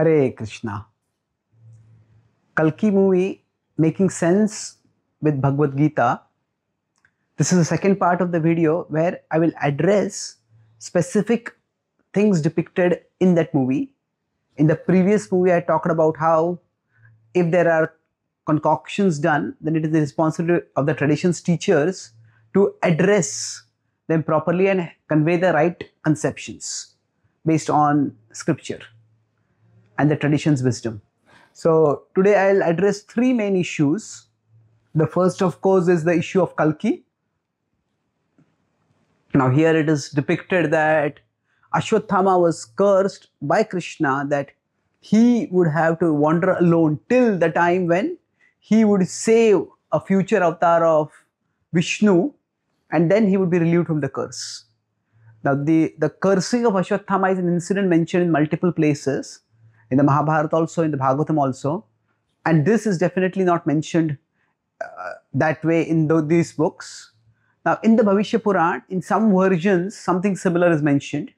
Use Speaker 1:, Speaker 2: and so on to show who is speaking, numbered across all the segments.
Speaker 1: Hare Krishna. Kalki movie making sense with Bhagavad Gita. This is the second part of the video where I will address specific things depicted in that movie. In the previous movie, I talked about how if there are concoctions done, then it is the responsibility of the traditions teachers to address them properly and convey the right conceptions based on scripture and the tradition's wisdom. So today I'll address three main issues. The first, of course, is the issue of Kalki. Now, here it is depicted that Ashwatthama was cursed by Krishna that he would have to wander alone till the time when he would save a future avatar of Vishnu and then he would be relieved from the curse. Now, the, the cursing of Ashwatthama is an incident mentioned in multiple places, in the Mahabharata also, in the Bhagavatam also, and this is definitely not mentioned uh, that way in the, these books. Now, in the Bhavishya Puran, in some versions, something similar is mentioned.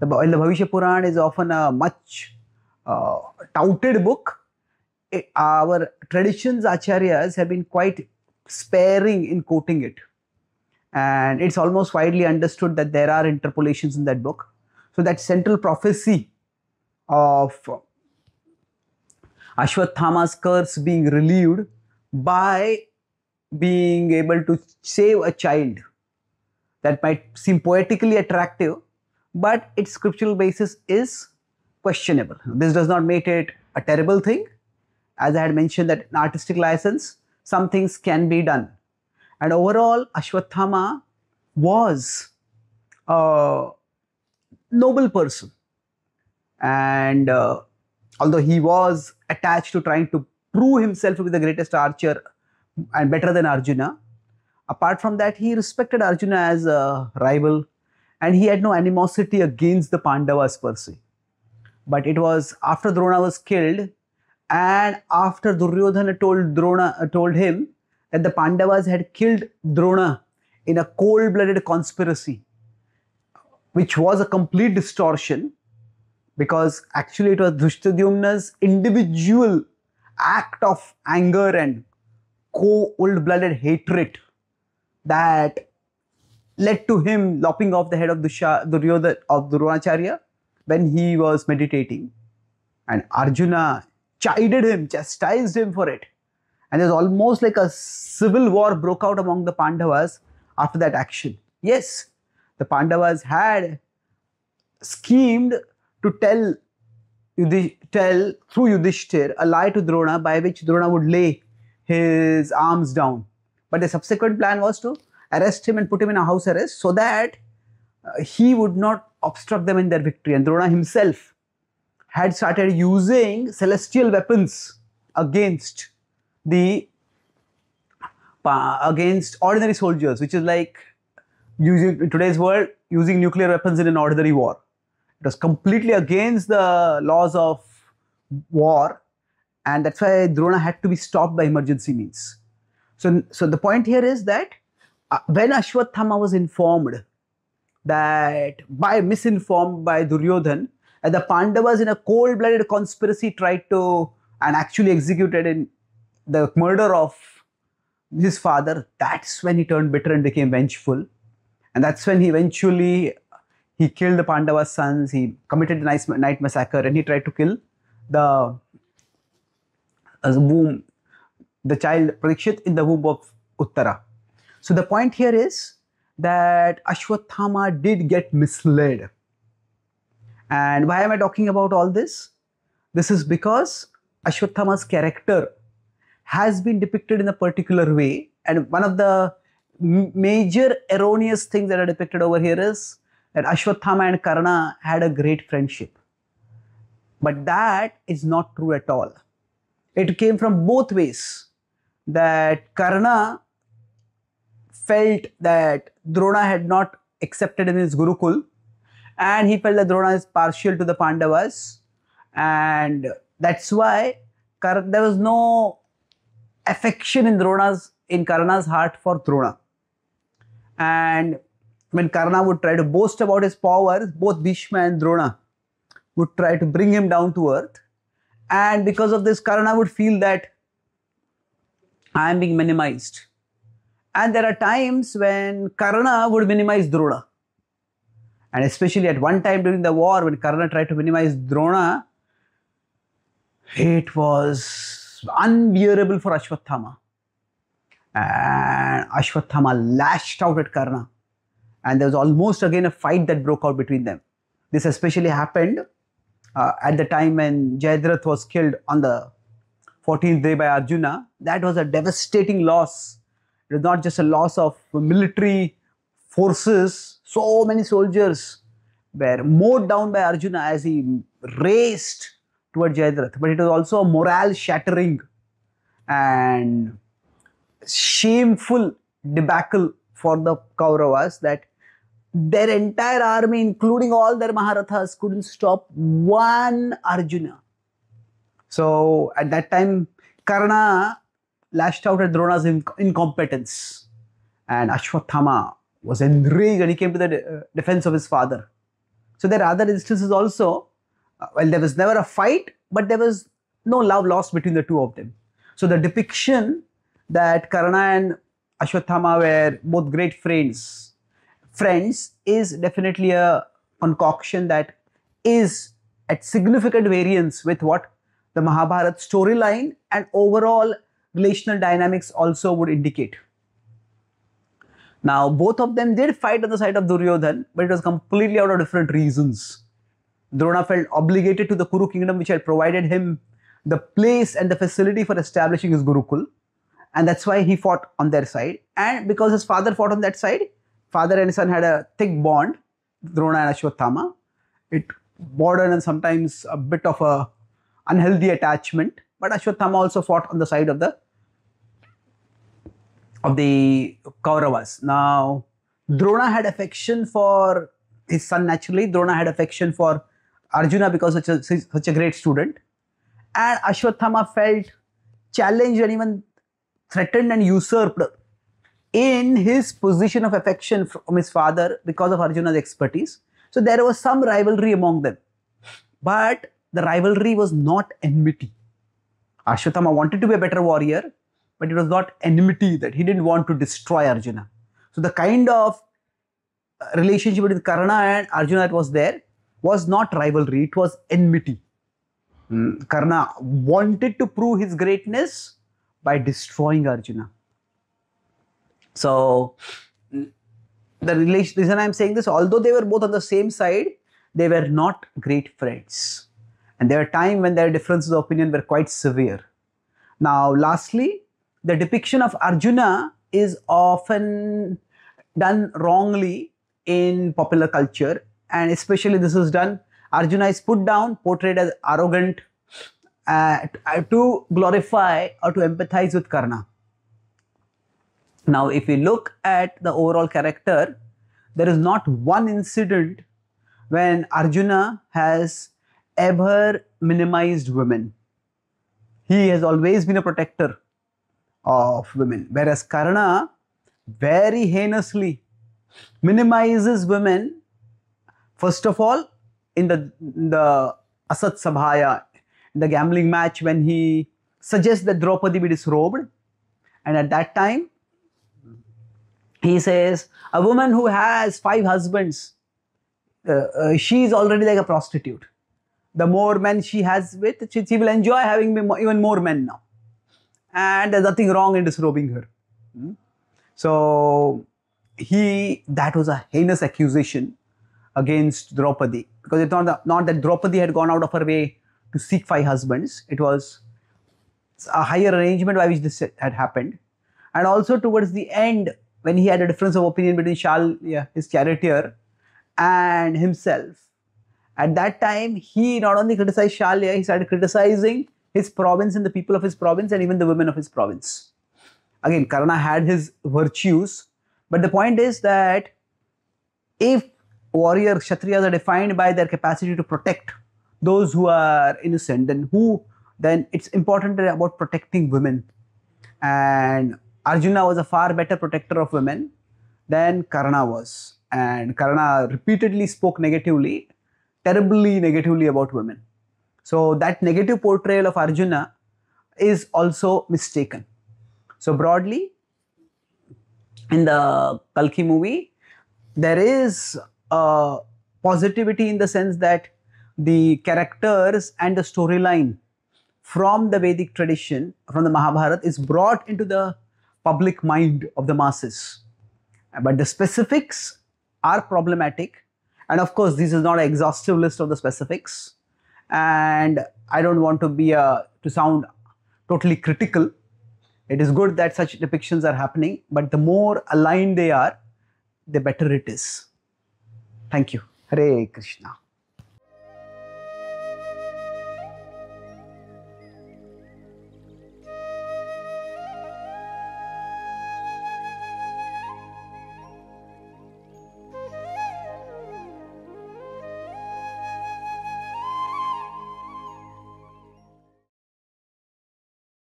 Speaker 1: The, the Bhavishya Puran is often a much uh, touted book. It, our traditions, acharyas have been quite sparing in quoting it. And it's almost widely understood that there are interpolations in that book. So, that central prophecy of Ashwatthama's curse being relieved by being able to save a child that might seem poetically attractive, but its scriptural basis is questionable. This does not make it a terrible thing. As I had mentioned that in artistic license, some things can be done. And overall, Ashwatthama was a noble person. And uh, although he was attached to trying to prove himself to be the greatest archer and better than Arjuna, apart from that, he respected Arjuna as a rival and he had no animosity against the Pandavas per se. But it was after Drona was killed and after Duryodhana told Drona told him that the Pandavas had killed Drona in a cold-blooded conspiracy, which was a complete distortion because actually it was Drishtadyumna's individual act of anger and cold-blooded hatred that led to him lopping off the head of Dusha, Duryodhana of Dronacharya when he was meditating. And Arjuna chided him, chastised him for it. And there's almost like a civil war broke out among the Pandavas after that action. Yes, the Pandavas had schemed to tell tell through Yudhishthir a lie to Drona by which Drona would lay his arms down. But the subsequent plan was to arrest him and put him in a house arrest so that uh, he would not obstruct them in their victory. And Drona himself had started using celestial weapons against the against ordinary soldiers, which is like using in today's world using nuclear weapons in an ordinary war. It was completely against the laws of war, and that's why Drona had to be stopped by emergency means. So, so the point here is that uh, when Ashwatthama was informed that by misinformed by Duryodhan, and the Pandavas in a cold-blooded conspiracy tried to and actually executed in the murder of his father, that's when he turned bitter and became vengeful. And that's when he eventually he killed the Pandavas' sons, he committed the night, massacre, and he tried to kill the uh, womb, the child Parikshit in the womb of Uttara. So the point here is that Ashwatthama did get misled. And why am I talking about all this? This is because Ashwatthama's character has been depicted in a particular way. And one of the major erroneous things that are depicted over here is that Ashwatthama and Karna had a great friendship. But that is not true at all. It came from both ways. That Karna felt that Drona had not accepted in his Gurukul and he felt that Drona is partial to the Pandavas and that's why there was no affection in Drona's in Karna's heart for Drona. And when Karna would try to boast about his powers, both Bhishma and Drona would try to bring him down to earth. And because of this, Karna would feel that I am being minimized. And there are times when Karna would minimize Drona. And especially at one time during the war, when Karna tried to minimize Drona, it was unbearable for Ashwathama. And Ashwathama lashed out at Karna. And there was almost again a fight that broke out between them. This especially happened uh, at the time when Jayadratha was killed on the 14th day by Arjuna. That was a devastating loss. It was not just a loss of military forces, so many soldiers were mowed down by Arjuna as he raced toward Jayadratha, but it was also a morale shattering and shameful debacle for the Kauravas that their entire army, including all their Maharathas, couldn't stop one Arjuna. So at that time, Karna lashed out at Drona's incompetence, and Ashwathama was enraged and he came to the de- defense of his father. So there are other instances also. Uh, well, there was never a fight, but there was no love lost between the two of them. So the depiction that Karna and Ashwathama were both great friends friends is definitely a concoction that is at significant variance with what the Mahabharata storyline and overall relational dynamics also would indicate. Now, both of them did fight on the side of Duryodhan, but it was completely out of different reasons. Drona felt obligated to the Kuru kingdom, which had provided him the place and the facility for establishing his Gurukul, and that's why he fought on their side. And because his father fought on that side, father and son had a thick bond, Drona and Ashwathama. It bordered and sometimes a bit of a unhealthy attachment. But Ashwathama also fought on the side of the of the Kauravas. Now, Drona had affection for his son naturally. Drona had affection for Arjuna because such a, such a great student. And Ashwathama felt challenged and even threatened and usurped in his position of affection from his father because of Arjuna's expertise. So there was some rivalry among them. But the rivalry was not enmity. Ashwatthama wanted to be a better warrior, but it was not enmity that he didn't want to destroy Arjuna. So the kind of uh, relationship between Karna and Arjuna that was there was not rivalry, it was enmity. Mm, Karna wanted to prove his greatness by destroying Arjuna. So the relation, reason I'm saying this, although they were both on the same side, they were not great friends. And there were times when their differences of opinion were quite severe. Now, lastly, the depiction of Arjuna is often done wrongly in popular culture, and especially this is done. Arjuna is put down, portrayed as arrogant, uh, to glorify or to empathize with Karna. Now, if we look at the overall character, there is not one incident when Arjuna has ever minimized women. He has always been a protector of women, whereas Karna very heinously minimizes women. First of all, in the, in the Asat Sabhaya, the gambling match, when he suggests that Draupadi be disrobed, and at that time, he says a woman who has five husbands uh, uh, she is already like a prostitute. The more men she has with she, she will enjoy having even more men now. And there's nothing wrong in disrobing her. Hmm? so he that was a heinous accusation against Draupadi. Because it's not, that, not that Draupadi had gone out of her way to seek five husbands. It was a higher arrangement by which this had happened. And also towards the end when he had a difference of opinion between Shalya, his charioteer, and himself. At that time, he not only criticized Shalya, he started criticizing his province and the people of his province and even the women of his province. Again, Karna had his virtues, but the point is that if warrior Kshatriyas are defined by their capacity to protect those who are innocent, then who then it's important about protecting women. And Arjuna was a far better protector of women than Karna was. And Karna repeatedly spoke negatively, terribly negatively about women. So that negative portrayal of Arjuna is also mistaken. So broadly, in the Kalki movie, there is a positivity in the sense that the characters and the storyline from the Vedic tradition, from the Mahabharata, is brought into the public mind of the masses. But the specifics are problematic. And of course, this is not an exhaustive list of the specifics. And I don't want to be a, to sound totally critical. It is good that such depictions are happening, but the more aligned they are, the better it is. Thank you. Hare Krishna.